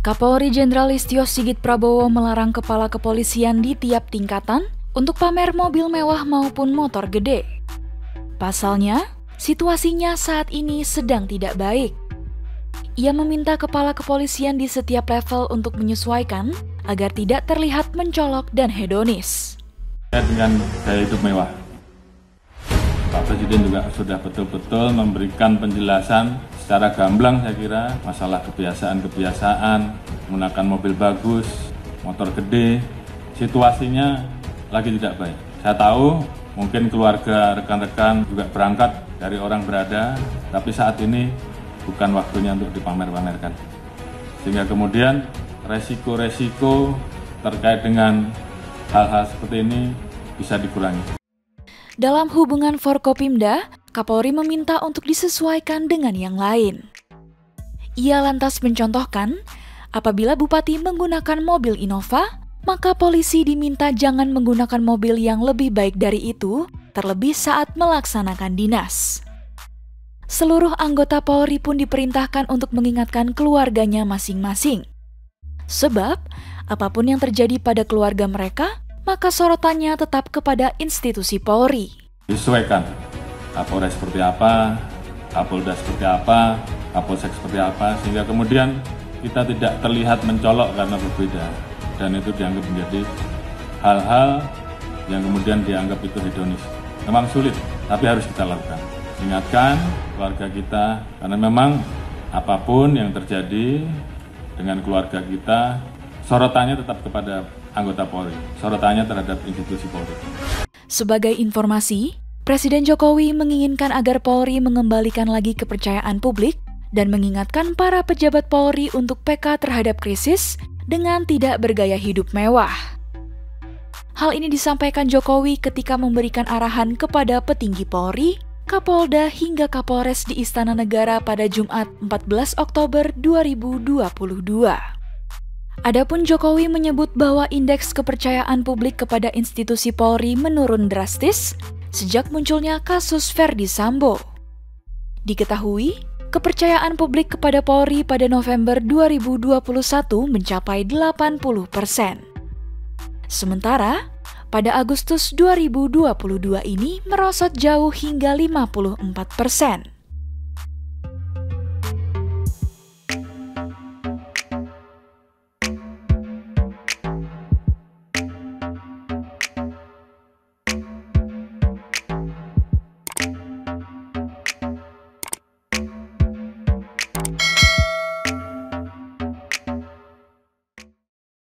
Kapolri Jenderal Listio Sigit Prabowo melarang kepala kepolisian di tiap tingkatan untuk pamer mobil mewah maupun motor gede. Pasalnya, situasinya saat ini sedang tidak baik. Ia meminta kepala kepolisian di setiap level untuk menyesuaikan agar tidak terlihat mencolok dan hedonis. Dengan gaya hidup mewah, Pak Presiden juga sudah betul-betul memberikan penjelasan secara gamblang saya kira masalah kebiasaan-kebiasaan menggunakan mobil bagus, motor gede, situasinya lagi tidak baik. Saya tahu mungkin keluarga rekan-rekan juga berangkat dari orang berada, tapi saat ini bukan waktunya untuk dipamer-pamerkan. Sehingga kemudian resiko-resiko terkait dengan hal-hal seperti ini bisa dikurangi. Dalam hubungan Forkopimda, Kapolri meminta untuk disesuaikan dengan yang lain. Ia lantas mencontohkan, apabila bupati menggunakan mobil Innova, maka polisi diminta jangan menggunakan mobil yang lebih baik dari itu, terlebih saat melaksanakan dinas. Seluruh anggota Polri pun diperintahkan untuk mengingatkan keluarganya masing-masing. Sebab, apa pun yang terjadi pada keluarga mereka, maka sorotannya tetap kepada institusi Polri. Disesuaikan Kapolres seperti apa, Kapolda seperti apa, Kapolsek seperti apa, sehingga kemudian kita tidak terlihat mencolok karena berbeda. Dan itu dianggap menjadi hal-hal yang kemudian dianggap itu hedonis. Memang sulit, tapi harus kita lakukan. Ingatkan keluarga kita, karena memang apa pun yang terjadi dengan keluarga kita, sorotannya tetap kepada anggota Polri, sorotannya terhadap institusi Polri. Sebagai informasi, Presiden Jokowi menginginkan agar Polri mengembalikan lagi kepercayaan publik dan mengingatkan para pejabat Polri untuk PK terhadap krisis dengan tidak bergaya hidup mewah. Hal ini disampaikan Jokowi ketika memberikan arahan kepada petinggi Polri, Kapolda hingga Kapolres di Istana Negara pada Jumat 14 Oktober 2022. Adapun Jokowi menyebut bahwa indeks kepercayaan publik kepada institusi Polri menurun drastis sejak munculnya kasus Verdi Sambo. Diketahui, kepercayaan publik kepada Polri pada November 2021 mencapai 80 persen. Sementara, pada Agustus 2022 ini merosot jauh hingga 54 persen.